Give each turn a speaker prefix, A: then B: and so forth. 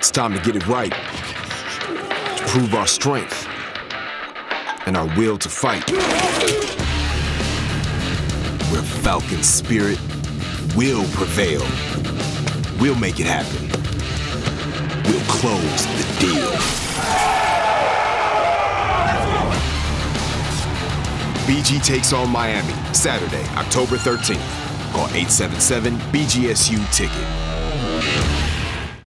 A: It's time to get it right. To prove our strength and our will to fight. Where Falcon spirit will prevail. We'll make it happen. We'll close the deal. BG takes on Miami, Saturday, October 13th. Call 877 BGSU Ticket.